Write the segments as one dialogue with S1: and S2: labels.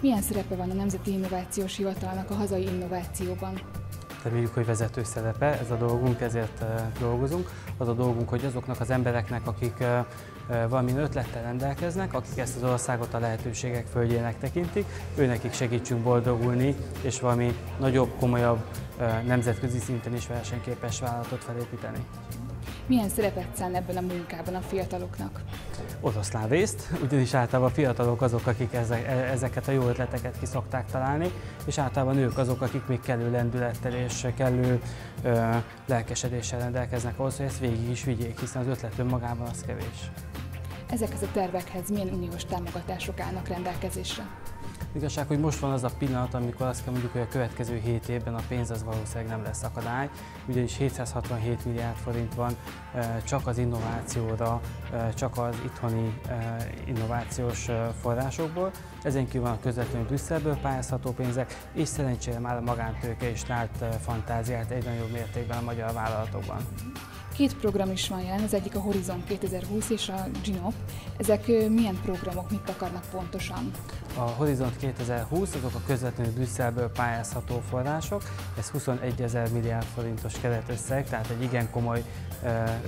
S1: Milyen szerepe van a Nemzeti Innovációs Hivatalnak a hazai innovációban?
S2: reméljük, hogy vezető szerepe, ez a dolgunk, ezért dolgozunk. Az a dolgunk, hogy azoknak az embereknek, akik valamilyen ötlettel rendelkeznek, akik ezt az országot a lehetőségek földjének tekintik, őnekik segítsünk boldogulni, és valami nagyobb, komolyabb, nemzetközi szinten is versenyképes vállalatot felépíteni.
S1: Milyen szerepet szán ebben a munkában a fiataloknak?
S2: Oroszlán részt, ugyanis általában a fiatalok azok, akik e, ezeket a jó ötleteket ki szokták találni, és általában ők azok, akik még kellő lendülettel és kellő ö, lelkesedéssel rendelkeznek ahhoz, hogy ezt végig is vigyék, hiszen az ötlet önmagában az kevés.
S1: Ezekhez a tervekhez milyen uniós támogatások állnak rendelkezésre?
S2: Igazság, hogy most van az a pillanat, amikor azt kell mondjuk, hogy a következő 7 évben a pénz az valószínűleg nem lesz akadály, ugyanis 767 milliárd forint van csak az innovációra, csak az itthoni innovációs forrásokból. Ezen kívül van a közvetlenül Brüsszelből pályázható pénzek, és szerencsére már a magántőke is lát fantáziát egy nagyobb mértékben a magyar vállalatokban.
S1: Két program is van jelen, az egyik a Horizon 2020 és a GINOP. Ezek milyen programok, mit akarnak pontosan?
S2: A Horizont 2020 azok a közvetlenül Brüsszelből pályázható források, ez 21 ezer milliárd forintos keretösszeg, tehát egy igen komoly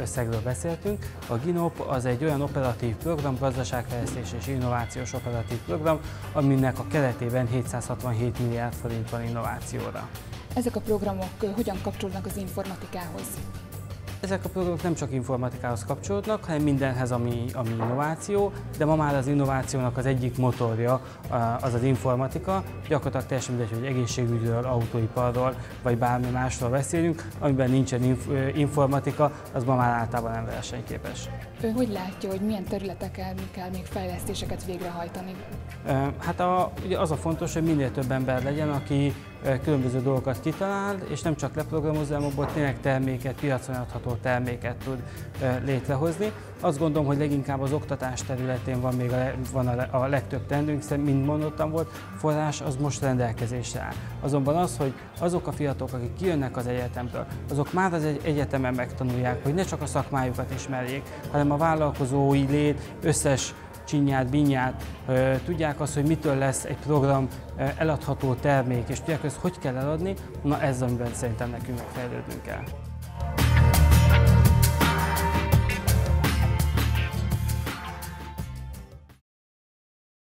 S2: összegről beszéltünk. A GINOP az egy olyan operatív program, gazdaságfejlesztés és innovációs operatív program, aminek a keretében 767 milliárd forint van innovációra.
S1: Ezek a programok hogyan kapcsolódnak az informatikához?
S2: Ezek a programok nem csak informatikához kapcsolódnak, hanem mindenhez, ami, ami innováció, de ma már az innovációnak az egyik motorja az az informatika. Gyakorlatilag teljesen mindegy, hogy egészségügyről, autóiparról vagy bármi másról beszélünk, amiben nincsen inf informatika, az ma már általában nem versenyképes.
S1: Ön hogy látja, hogy milyen területeken kell még fejlesztéseket végrehajtani?
S2: Hát a, ugye az a fontos, hogy minél több ember legyen, aki különböző dolgokat kitalál, és nem csak leprogramozza, hanem abból tényleg terméket, piacon adható terméket tud létrehozni. Azt gondolom, hogy leginkább az oktatás területén van még a, van a, legtöbb tendőnk, hiszen, mint mondottam volt, forrás az most rendelkezésre áll. Azonban az, hogy azok a fiatalok, akik kijönnek az egyetemről, azok már az egy egyetemen megtanulják, hogy ne csak a szakmájukat ismerjék, hanem a vállalkozói lét összes csinyát, binyát, tudják azt, hogy mitől lesz egy program eladható termék, és tudják, hogy ezt hogy kell eladni, na ez, amiben szerintem nekünk megfejlődnünk kell.